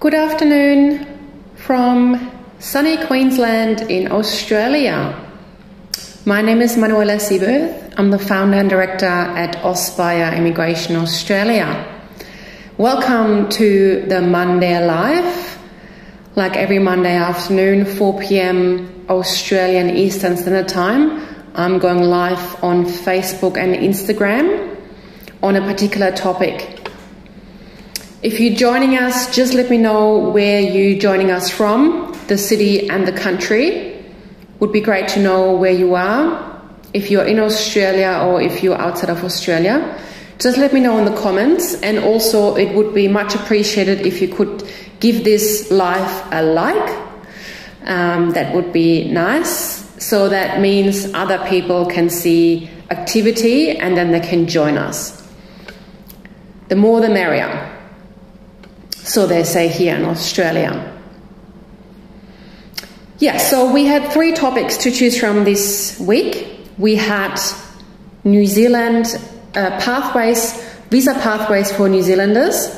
Good afternoon from sunny Queensland in Australia. My name is Manuela Seiberth. I'm the founder and director at Auspire Immigration Australia. Welcome to the Monday Live. Like every Monday afternoon, 4 p.m. Australian Eastern Standard Time, I'm going live on Facebook and Instagram on a particular topic. If you're joining us, just let me know where you're joining us from, the city and the country. Would be great to know where you are. If you're in Australia or if you're outside of Australia, just let me know in the comments. And also, it would be much appreciated if you could give this live a like. Um, that would be nice. So that means other people can see activity and then they can join us. The more the merrier. So they say here in Australia. Yeah, so we had three topics to choose from this week. We had New Zealand uh, pathways, visa pathways for New Zealanders.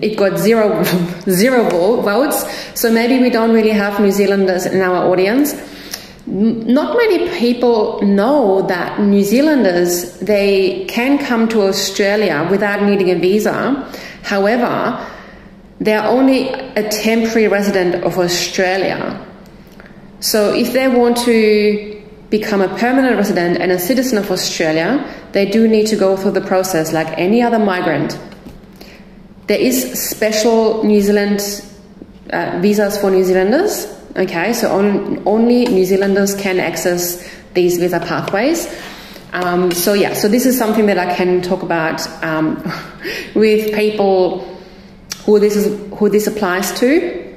It got zero, zero votes, so maybe we don't really have New Zealanders in our audience. Not many people know that New Zealanders they can come to Australia without needing a visa. However, they are only a temporary resident of Australia. So if they want to become a permanent resident and a citizen of Australia, they do need to go through the process like any other migrant. There is special New Zealand uh, visas for New Zealanders. Okay, so on, only New Zealanders can access these visa pathways. Um, so yeah, so this is something that I can talk about um, with people who this is who this applies to.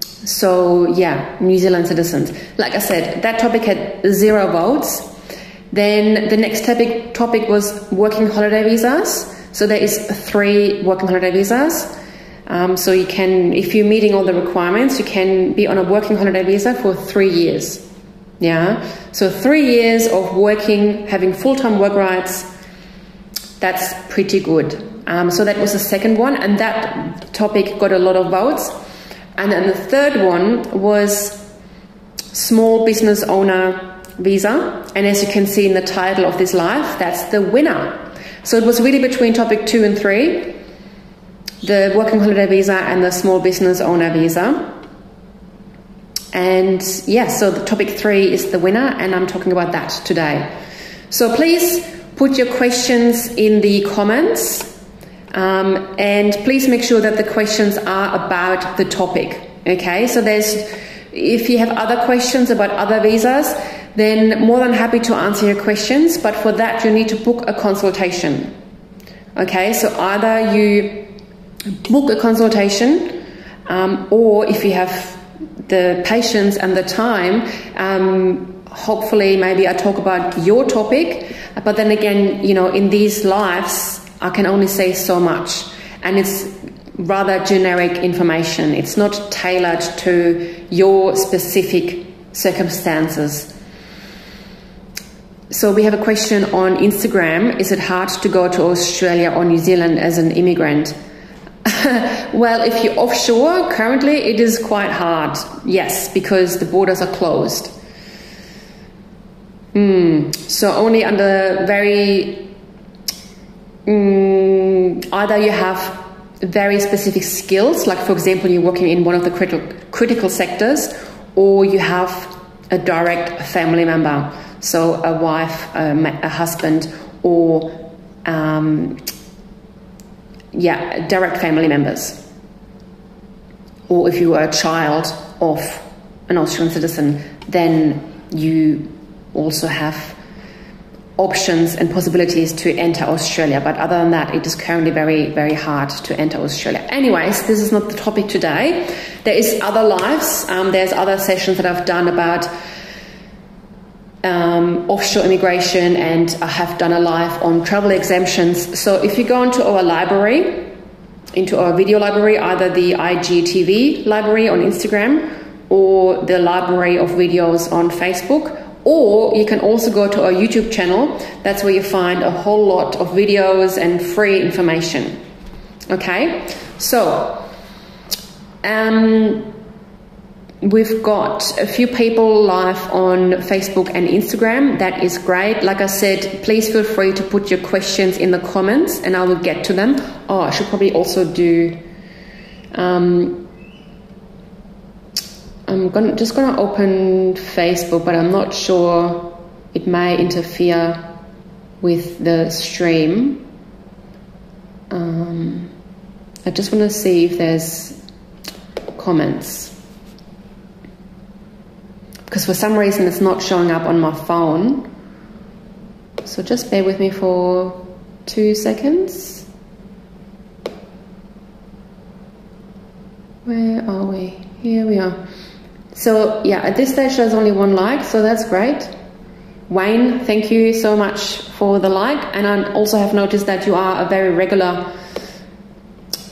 So yeah, New Zealand citizens. Like I said, that topic had zero votes. Then the next topic topic was working holiday visas. So there is three working holiday visas. Um, so you can, if you're meeting all the requirements, you can be on a working holiday visa for three years. Yeah. So three years of working, having full-time work rights. That's pretty good. Um, so that was the second one, and that topic got a lot of votes. And then the third one was small business owner visa. And as you can see in the title of this live, that's the winner. So it was really between topic two and three the working holiday visa and the small business owner visa. And yeah, so the topic three is the winner, and I'm talking about that today. So please put your questions in the comments, um, and please make sure that the questions are about the topic. Okay, so there's if you have other questions about other visas, then more than happy to answer your questions. But for that, you need to book a consultation. Okay, so either you book a consultation, um, or if you have the patience and the time, um, hopefully maybe I talk about your topic. But then again, you know, in these lives, I can only say so much, and it's rather generic information. It's not tailored to your specific circumstances. So we have a question on Instagram. Is it hard to go to Australia or New Zealand as an immigrant? well, if you're offshore, currently it is quite hard, yes, because the borders are closed. Mm, so only under very. Mm, either you have very specific skills, like for example, you're working in one of the critical, critical sectors, or you have a direct family member, so a wife, a, a husband, or um, yeah, direct family members. Or if you are a child of an Australian citizen, then you also have options and possibilities to enter Australia. But other than that, it is currently very, very hard to enter Australia. Anyways, this is not the topic today. There is other lives. Um, there's other sessions that I've done about um, offshore immigration, and I have done a live on travel exemptions. So if you go into our library, into our video library, either the IGTV library on Instagram or the library of videos on Facebook, or you can also go to our YouTube channel. That's where you find a whole lot of videos and free information. Okay, So, um, we've got a few people live on Facebook and Instagram. That is great. Like I said, please feel free to put your questions in the comments and I will get to them. Oh, I should probably also do. Um, I'm gonna, just going to open Facebook, but I'm not sure it may interfere with the stream. Um, I just want to see if there's comments. Because for some reason it's not showing up on my phone. So just bear with me for two seconds. Where are we? Here we are. So yeah, at this stage there's only one like, so that's great. Wayne, thank you so much for the like, and I also have noticed that you are a very regular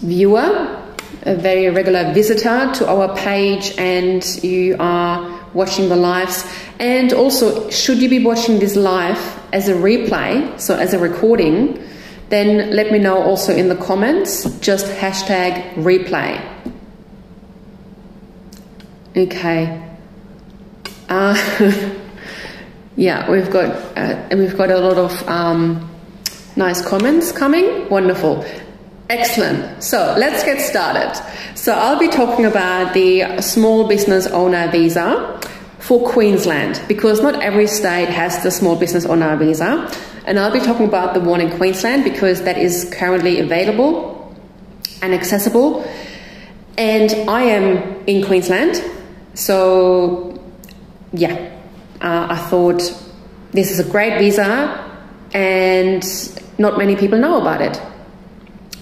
viewer, a very regular visitor to our page, and you are watching the lives. And also, should you be watching this live as a replay, so as a recording, then let me know also in the comments, just hashtag replay. Okay. Uh, yeah, we've got uh, we've got a lot of um, nice comments coming. Wonderful. Excellent. So let's get started. So I'll be talking about the small business owner visa for Queensland because not every state has the small business owner visa. And I'll be talking about the one in Queensland because that is currently available and accessible. And I am in Queensland. So, yeah, uh, I thought this is a great visa and not many people know about it.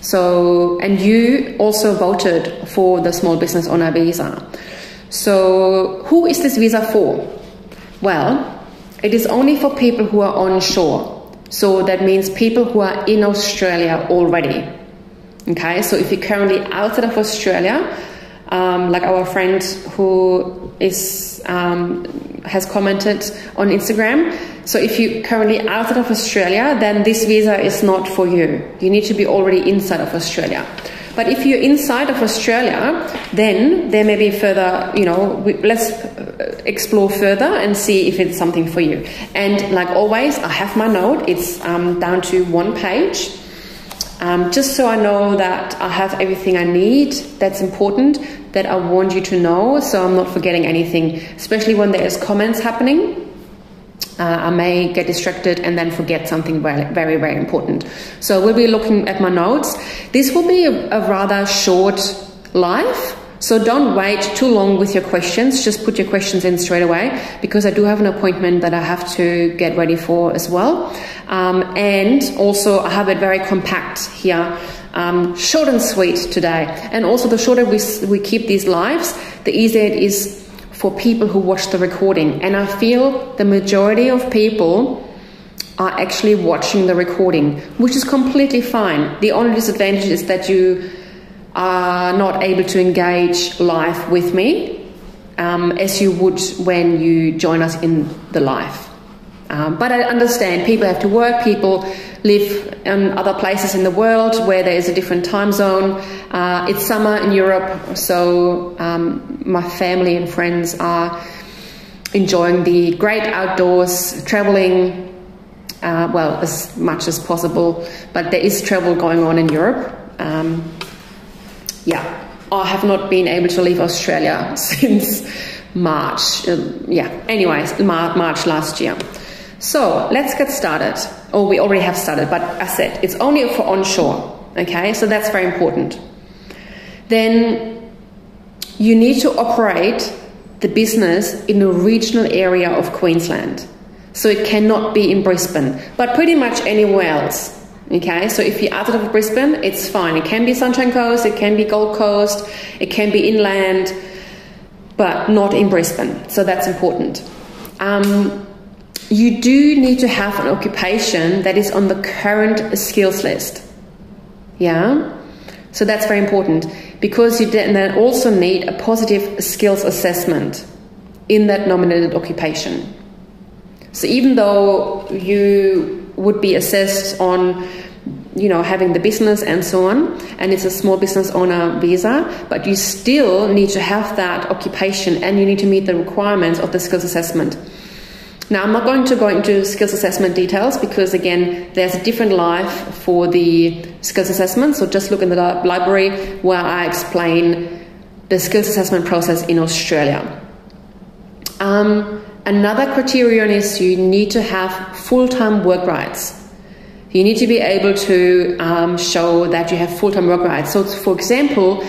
So, and you also voted for the small business owner visa. So, who is this visa for? Well, it is only for people who are onshore. So, that means people who are in Australia already. Okay, so if you're currently outside of Australia, um, like our friend who is um, has commented on Instagram. So if you're currently outside of Australia, then this visa is not for you. You need to be already inside of Australia. But if you're inside of Australia, then there may be further, you know, let's uh, explore further and see if it's something for you. And like always, I have my note, it's um, down to one page. Um, just so I know that I have everything I need that's important that I want you to know so I'm not forgetting anything, especially when there's comments happening. Uh, I may get distracted and then forget something very, very, very important. So we'll be looking at my notes. This will be a, a rather short live. So don't wait too long with your questions. Just put your questions in straight away because I do have an appointment that I have to get ready for as well. Um, and also I have it very compact here. Um, short and sweet today. And also the shorter we, we keep these lives, the easier it is for people who watch the recording. And I feel the majority of people are actually watching the recording, which is completely fine. The only disadvantage is that you are not able to engage life with me um, as you would when you join us in the life. Um, but I understand people have to work, people live in other places in the world where there is a different time zone. Uh, it's summer in Europe, so um, my family and friends are enjoying the great outdoors, traveling, uh, well, as much as possible, but there is travel going on in Europe. Um, yeah, I have not been able to leave Australia since March. Uh, yeah, anyways, March last year. So let's get started. Or we already have started, but I said it's only for onshore. Okay, so that's very important. Then you need to operate the business in a regional area of Queensland. So it cannot be in Brisbane, but pretty much anywhere else. Okay, so if you're out of Brisbane, it's fine. It can be Sunshine Coast, it can be Gold Coast, it can be inland, but not in Brisbane. So that's important. Um, you do need to have an occupation that is on the current skills list. Yeah? So that's very important because you then also need a positive skills assessment in that nominated occupation. So even though you would be assessed on you know having the business and so on. And it's a small business owner visa but you still need to have that occupation and you need to meet the requirements of the skills assessment. Now i'm not going to go into skills assessment details because again there's a different life for the skills assessment. So just look in the library where i explain the skills assessment process in australia. Um, another criterion is you need to have full-time work rights you need to be able to um, show that you have full time work rights. So, for example,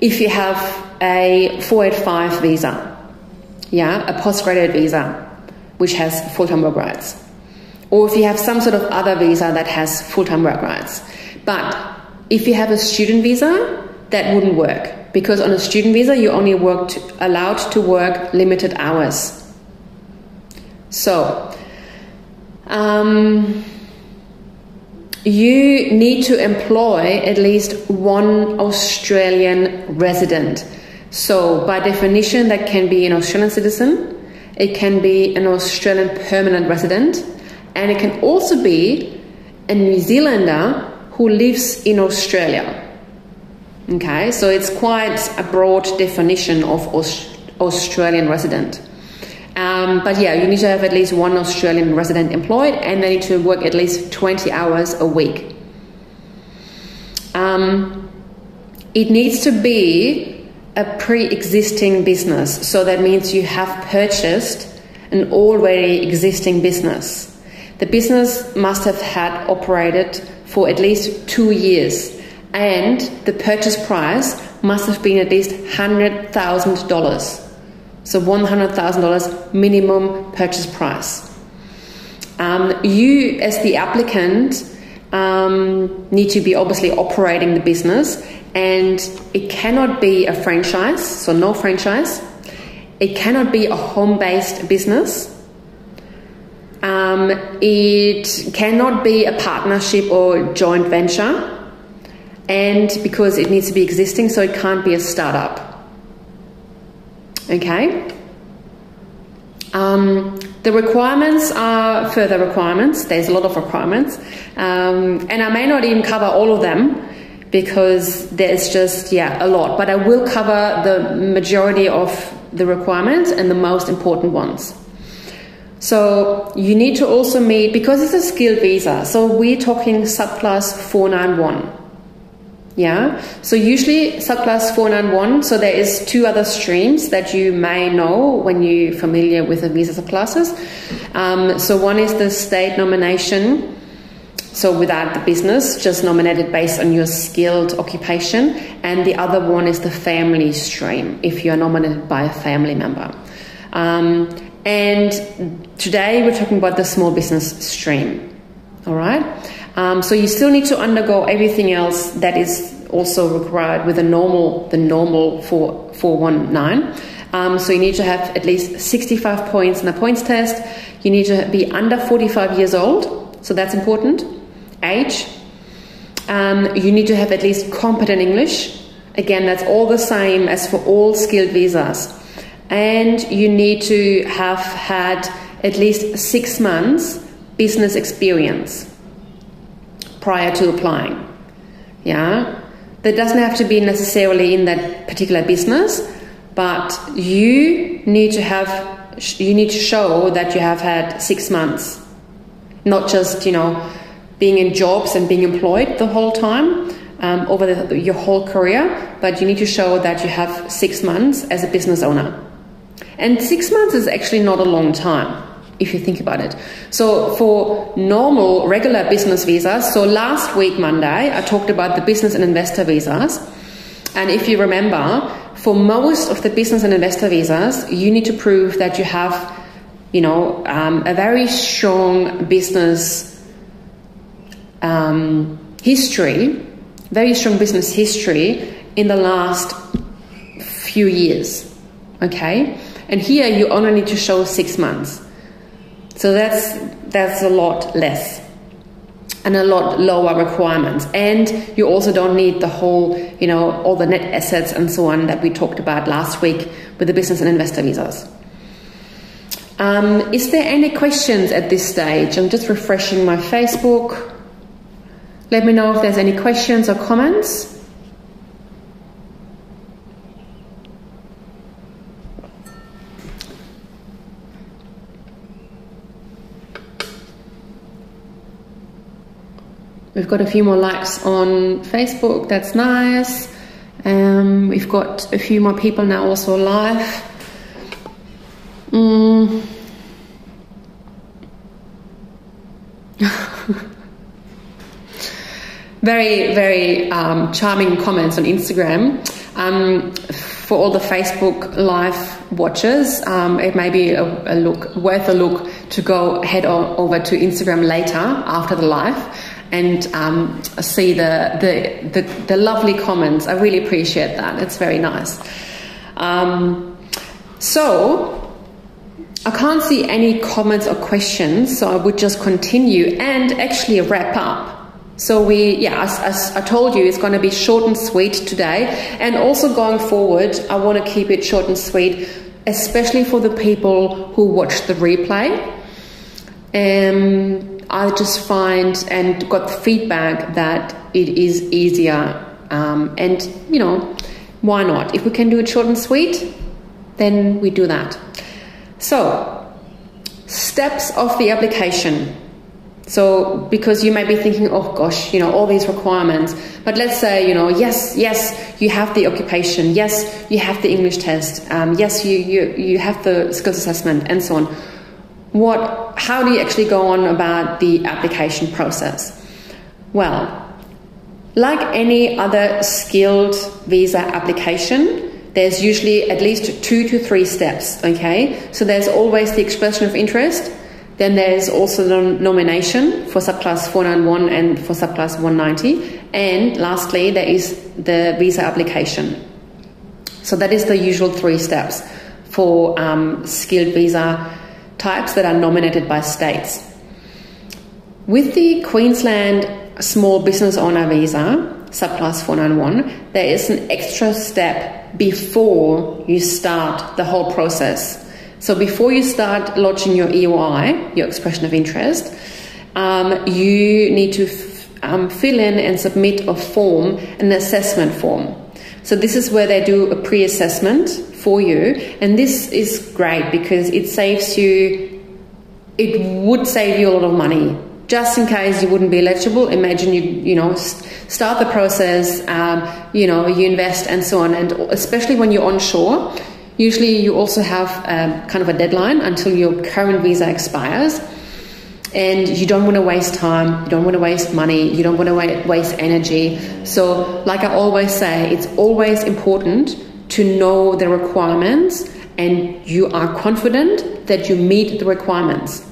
if you have a 485 visa, yeah, a postgraduate visa, which has full time work rights, or if you have some sort of other visa that has full time work rights. But if you have a student visa, that wouldn't work because on a student visa, you're only work allowed to work limited hours. So, um, you need to employ at least one Australian resident. So, by definition, that can be an Australian citizen, it can be an Australian permanent resident, and it can also be a New Zealander who lives in Australia. Okay, so it's quite a broad definition of Australian resident. Um, but yeah, you need to have at least one Australian resident employed and they need to work at least 20 hours a week. Um, it needs to be a pre existing business. So that means you have purchased an already existing business. The business must have had operated for at least two years and the purchase price must have been at least $100,000. So $100,000 minimum purchase price. Um, you, as the applicant, um, need to be obviously operating the business, and it cannot be a franchise, so no franchise. It cannot be a home based business. Um, it cannot be a partnership or joint venture, and because it needs to be existing, so it can't be a startup. Okay? Um, the requirements are further requirements. There's a lot of requirements. Um, and I may not even cover all of them because there's just, yeah, a lot. But I will cover the majority of the requirements and the most important ones. So you need to also meet, because it's a skilled visa, so we're talking subclass 491. Yeah. So usually subclass 491, so there is two other streams that you may know when you're familiar with the visa subclasses. Um, so one is the state nomination. So without the business, just nominated based on your skilled occupation. And the other one is the family stream, if you're nominated by a family member. Um, and today we're talking about the small business stream. All right. Um, so you still need to undergo everything else that is also required with a normal, the normal 4, 419. Um, so you need to have at least 65 points in the points test. You need to be under 45 years old, so that's important. Age. Um, you need to have at least competent English. Again, that's all the same as for all skilled visas. And you need to have had at least six months business experience prior to applying. Yeah, that doesn't have to be necessarily in that particular business, but you need to have you need to show that you have had six months, not just you know being in jobs and being employed the whole time um, over the, your whole career, but you need to show that you have six months as a business owner. And six months is actually not a long time if you think about it. So for normal, regular business visas, so last week, Monday, I talked about the business and investor visas. And if you remember, for most of the business and investor visas, you need to prove that you have, you know, um, a very strong business um, history, very strong business history in the last few years. Okay? And here you only need to show six months. So that's that's a lot less and a lot lower requirements. And you also don't need the whole, you know, all the net assets and so on that we talked about last week with the business and investor visas. Um, is there any questions at this stage? I'm just refreshing my Facebook. Let me know if there's any questions or comments. We've got a few more likes on Facebook, that's nice. Um, we've got a few more people now also live. Mm. very, very um, charming comments on Instagram. Um, for all the Facebook live watchers, um, it may be a, a, look worth a look to go head on, over to Instagram later after the live and um, see the, the, the, the, lovely comments. I really appreciate that. It's very nice. Um, so, I can't see any comments or questions, so I would just continue and actually wrap up. So we, yeah, as, as, I told you, it's going to be short and sweet today, and also going forward, I want to keep it short and sweet, especially for the people who watch the replay. Um, I just find and got the feedback that it is easier. Um, and, you know, why not? If we can do it short and sweet, then we do that. So, steps of the application. So, because you might be thinking, oh gosh, you know, all these requirements. But let's say, you know, yes, yes, you have the occupation. Yes, you have the English test. Um, yes, you, you, you have the skills assessment and so on what, how do you actually go on about the application process? Well, like any other skilled visa application, there's usually at least two to three steps, okay? So there's always the expression of interest, then there's also the nomination for subclass 491 and for subclass 190, and lastly, there is the visa application. So that is the usual three steps for um, skilled visa types that are nominated by states. With the Queensland Small Business Owner Visa, subclass 491, there is an extra step before you start the whole process. So before you start lodging your EOI, your expression of interest, um, you need to um, fill in and submit a form, an assessment form. So this is where they do a pre-assessment for you, and this is great because it saves you. It would save you a lot of money. Just in case you wouldn't be eligible, imagine you you know start the process, um, you know you invest and so on, and especially when you're onshore, usually you also have um, kind of a deadline until your current visa expires and you don't want to waste time, you don't want to waste money, you don't want to waste energy. So, like I always say, it's always important to know the requirements and you are confident that you meet the requirements.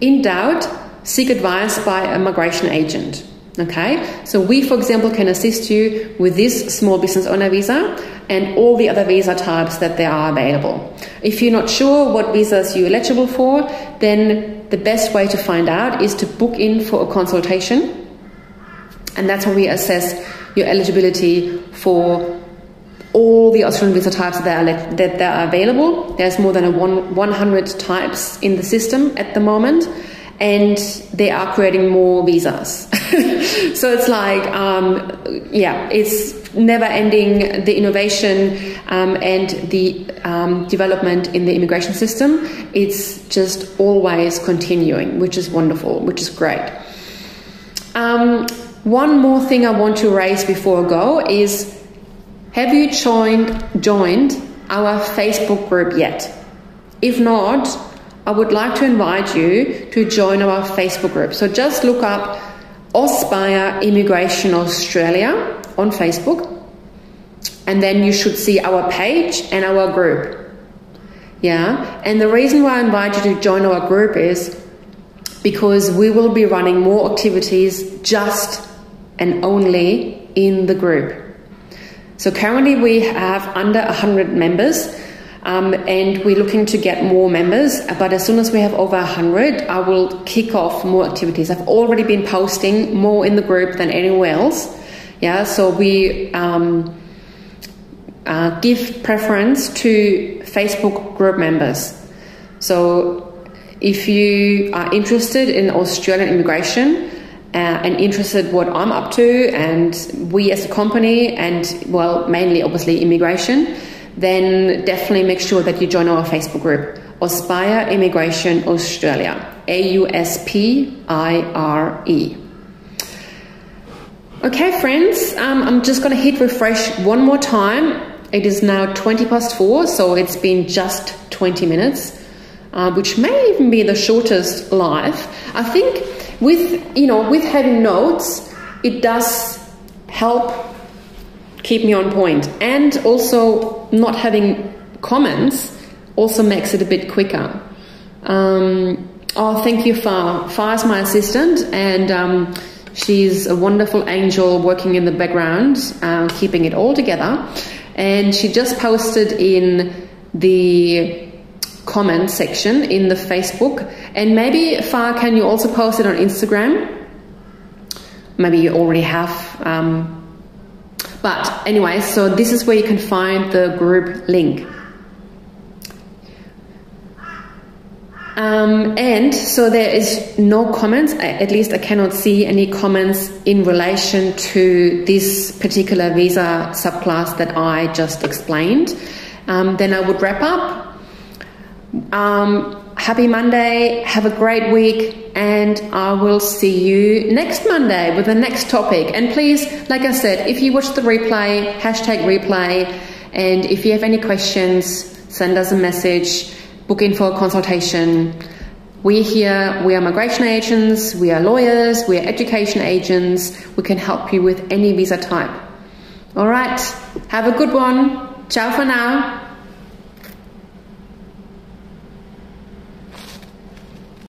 In doubt, seek advice by a migration agent. Okay, so we, for example, can assist you with this small business owner visa and all the other visa types that there are available. If you're not sure what visas you're eligible for, then the best way to find out is to book in for a consultation. And that's when we assess your eligibility for all the Australian visa types that are, that, are available. There's more than a one, 100 types in the system at the moment, and they are creating more visas. so it's like, um, yeah, it's never ending the innovation um, and the um, development in the immigration system. It's just always continuing, which is wonderful, which is great. Um, one more thing I want to raise before I go is have you joined, joined our Facebook group yet? If not, I would like to invite you to join our Facebook group. So just look up Auspire Immigration Australia on Facebook, and then you should see our page and our group. Yeah, and the reason why I invite you to join our group is because we will be running more activities just and only in the group. So currently we have under 100 members. Um, and we're looking to get more members. But as soon as we have over 100, I will kick off more activities. I've already been posting more in the group than anywhere else. Yeah, so we um, uh, give preference to Facebook group members. So if you are interested in Australian immigration uh, and interested what I'm up to and we as a company and well mainly obviously immigration then definitely make sure that you join our Facebook group Auspire Immigration Australia. A U S P I R E. Okay friends um, I'm just going to hit refresh one more time. It is now 20 past 4 so it's been just 20 minutes uh, which may even be the shortest live. I think with you know with having notes it does help keep me on point. and also not having comments also makes it a bit quicker. Um, oh thank you far far is my assistant and um, she's a wonderful angel working in the background uh, keeping it all together. And she just posted in the comment section in the Facebook. And maybe, Far, can you also post it on Instagram? Maybe you already have. Um, but anyway, so this is where you can find the group link. Um, and so there is no comments, at least I cannot see any comments in relation to this particular visa subclass that I just explained. Um, then I would wrap up um, happy Monday. Have a great week. And I will see you next Monday with the next topic. And please, like I said, if you watch the replay, hashtag replay. And if you have any questions, send us a message, book in for a consultation. We're here, we are migration agents, we are lawyers, we are education agents. We can help you with any visa type. All right, have a good one. Ciao for now.